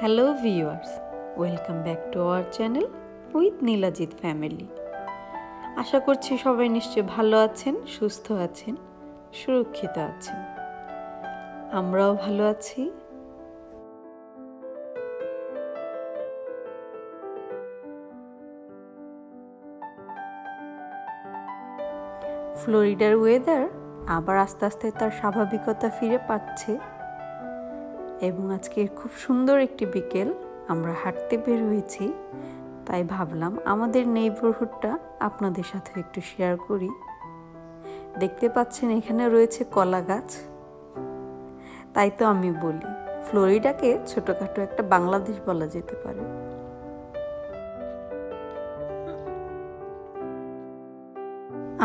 Hello viewers welcome back to our channel with Nilajit family আশা করছি সবাই নিশ্চয়ই ভালো আছেন, সুস্থ আছেন, সুরক্ষিত আছেন। আমরাও ভালো আছি। ফ্লোরিডার ওয়েদার আবার আস্তে আস্তে তার স্বাভাবিকতা ফিরে পাচ্ছে। এবং আজকে খুব সুন্দর একটি বিকেল। আমরা হাঁটতে বের হয়েছি, তাই ভাবলাম আমাদের নেইবারহুডটা আপনাদের সাথে একটু শেয়ার করি। দেখতে পাচ্ছেন এখানে রয়েছে কলা গাছ। তাই তো আমি বলি, ফ্লোরিডাকে ছোটোখাটো একটা বাংলাদেশ বলা যেতে পারে।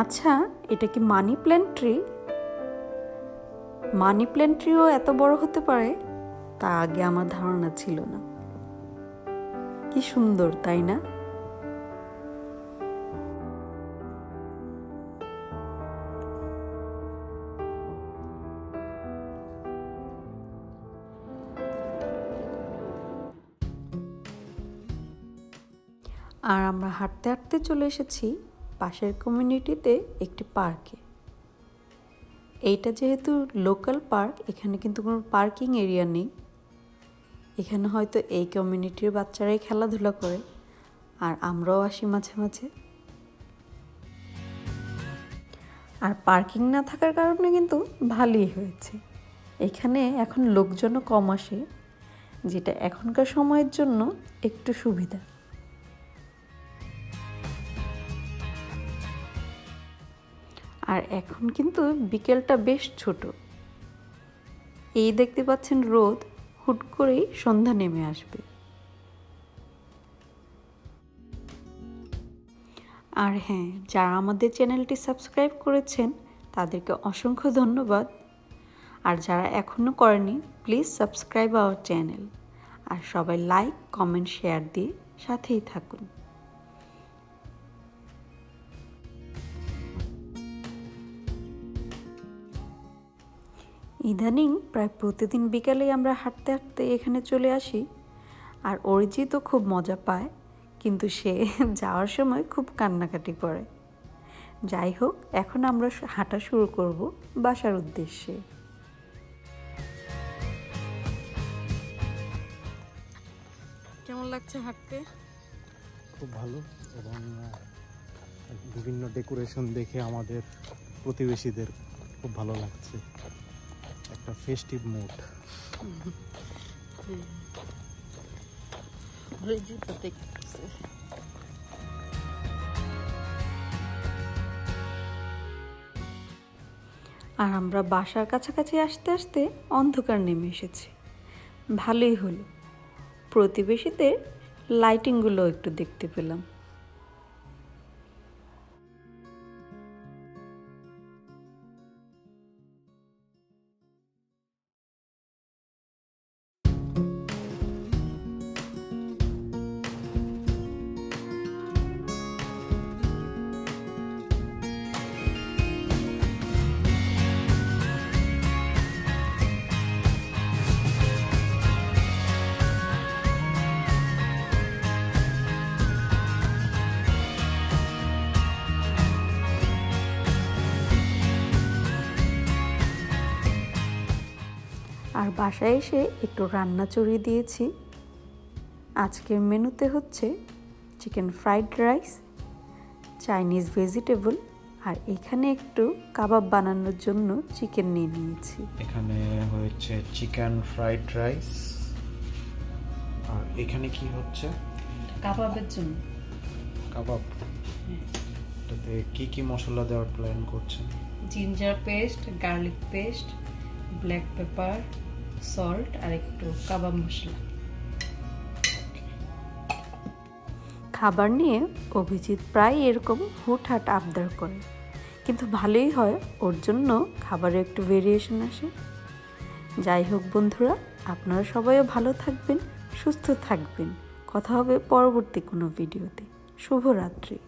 আচ্ছা এটা কি money plant tree? Money plant trio এত বড় হতে পারে? তা আগে আমার ধারণা ছিল না। কি সুন্দর, তাই না? আর আমরা হাঁটতে হাঁটতে চলে এসেছি পাশের কমিউনিটিতে একটি পার্কে। এইটা যেহেতু লোকাল পার্ক, এখানে কিন্তু কোনো পার্কিং এরিয়া নেই। এখানে হয়তো এই কমিউনিটির বাচ্চারাই খেলাধুলা করে, আর আমরাও আসি মাঝে মাঝে। আর পার্কিং না থাকার কারণে কিন্তু ভালোই হয়েছে। এখানে এখন লোকজনও কম আসে, যেটা এখনকার সময়ের জন্য একটু সুবিধা। আর এখন কিন্তু বিকেলটা বেশ ছোট। এই দেখতে পাচ্ছেন রোদ হুট করেই সন্ধ্যা নেমে আসবে। আর হ্যাঁ যারা আমাদের চ্যানেলটি সাবস্ক্রাইব করেছেন, তাদেরকে অসংখ্য ধন্যবাদ। আর যারা এখনও করেনি, প্লিজ সাবস্ক্রাইব আওয়ার চ্যানেল। আর সবাই লাইক, কমেন্ট, শেয়ার দিয়ে সাথেই থাকুন। ইদানিং প্রায় প্রতিদিন বিকালেই আমরা হাঁটতে হাঁটতে এখানে চলে আসি। আর অরিজিৎও খুব মজা পায় কিন্তু সে যাওয়ার সময় খুব কান্নাকাটি করে। যাই হোক এখন আমরা হাঁটা শুরু করব বাসার উদ্দেশ্যে। কেমন লাগছে হাঁটতে? খুব ভালো এবং বিভিন্ন ডেকোরেশন দেখে আমাদের প্রতিবেশীদের খুব ভালো লাগছে। একটা ফেস্টিভ মুড আর আমরা বাসার কাছাকাছি আসতে আসতে অন্ধকার নেমে এসেছে। ভালোই হলো। প্রতিবেশীদের লাইটিংগুলো একটু দেখতে পেলাম। বাসায় এসে একটু রান্না চড়িয়ে দিয়েছি। আজকের মেনুতে হচ্ছে chicken fried rice Chinese vegetable আর এখানে একটু কাবাব বানানোর জন্য চিকেন নিয়ে নিয়েছি। এখানে হয়েছে চিকেন ফ্রাইড রাইস। আর এখানে কি হচ্ছে? কাবাবের জন্য। কাবাব? এটাতে কি কি মশলা দেওয়ার প্ল্যান করছেন? Ginger paste garlic paste black pepper salt আর একটু কাবাব মশলা। খাবার নিয়ে অভিজিৎ প্রায় এরকম হুটহাট আবদার করে। কিন্তু ভালোই হয়, ওর জন্য খাবারে একটু ভেরিয়েশন আসে। যাই হোক বন্ধুরা, আপনারা সবাইও ভালো থাকবেন, সুস্থ থাকবেন। কথা হবে পরবর্তী কোনো ভিডিওতে শুভরাত্রি।